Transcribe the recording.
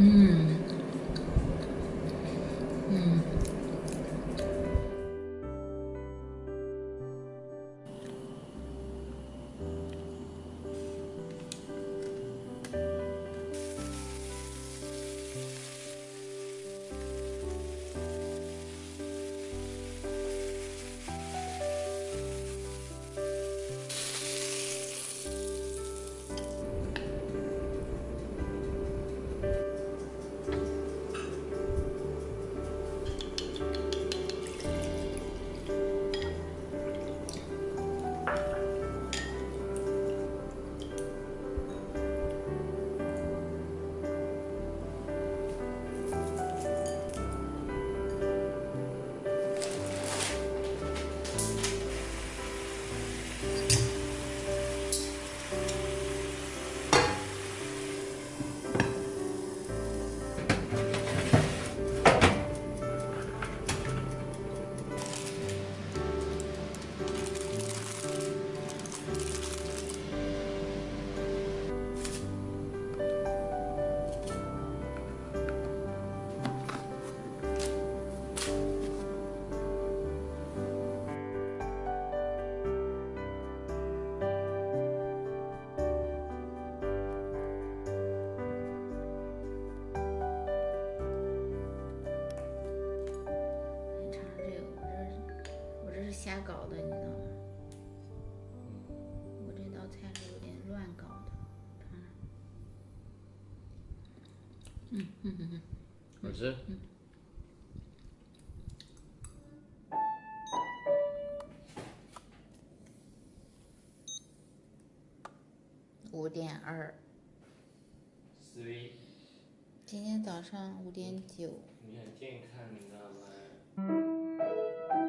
嗯，嗯嗯嗯嗯，好吃。五点二，思维，今天早上五点九。你很健康，你知道吗？